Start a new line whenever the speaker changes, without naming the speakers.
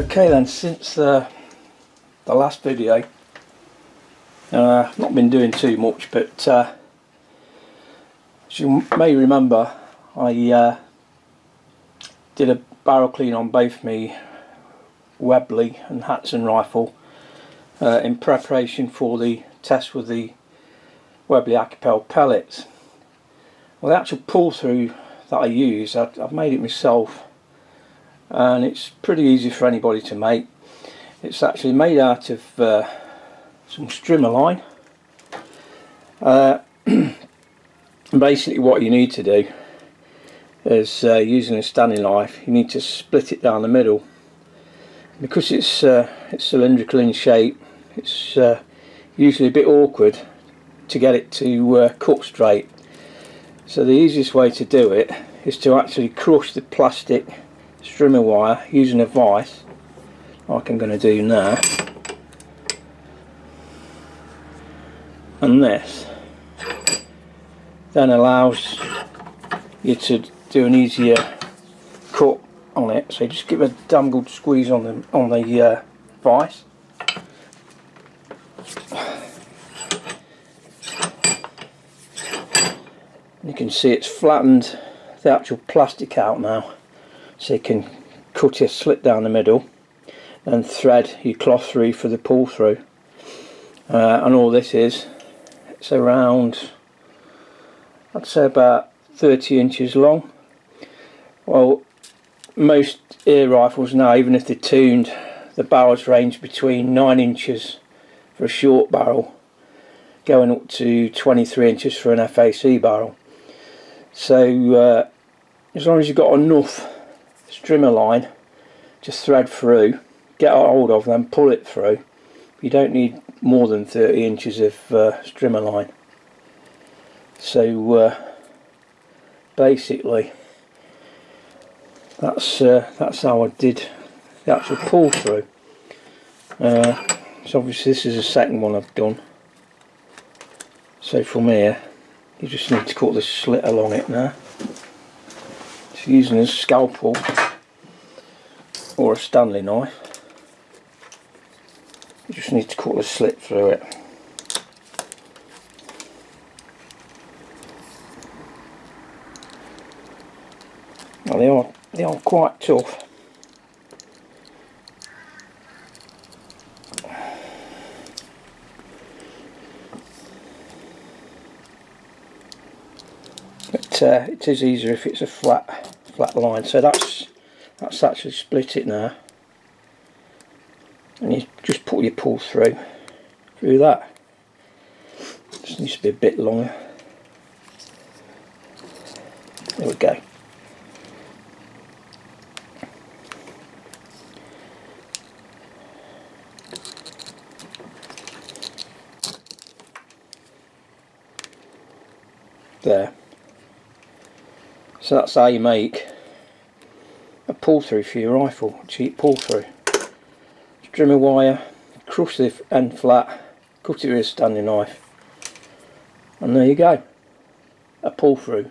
Okay then, since uh, the last video, uh, not been doing too much, but uh, as you may remember, I uh, did a barrel clean on both me Webley and Hatsan rifle uh, in preparation for the test with the Webley Accupell pellets. Well, the actual pull through that I use, I've, I've made it myself and it's pretty easy for anybody to make. It's actually made out of uh, some strimmer line. Uh, basically what you need to do is uh, using a Stanley knife you need to split it down the middle because it's uh, it's cylindrical in shape it's uh, usually a bit awkward to get it to uh, cut straight so the easiest way to do it is to actually crush the plastic strimmer wire using a vise like I'm going to do now. And this then allows you to do an easier cut on it. So just give a damn good squeeze on the on the uh, vise you can see it's flattened the actual plastic out now so you can cut your slit down the middle and thread your cloth through for the pull through. Uh, and all this is it's around I'd say about 30 inches long. Well most air rifles now even if they're tuned the barrels range between 9 inches for a short barrel going up to 23 inches for an FAC barrel. So uh, as long as you've got enough strimmer line just thread through get hold of them pull it through. You don't need more than 30 inches of uh, strimmer line. So uh, basically that's uh, that's how I did the actual pull through. Uh, so obviously this is the second one I've done. So from here you just need to cut the slit along it now so using a scalpel or a Stanley knife. You just need to cut a slit through it. Well, they are they are quite tough but uh, it is easier if it's a flat flat line. So that's that's actually split it now. And you just put your pull through through that. Just needs to be a bit longer. There we go. There so that's how you make a pull through for your rifle, cheap pull through. Strimmer wire, crush the end flat, cut it with a Stanley knife and there you go, a pull through.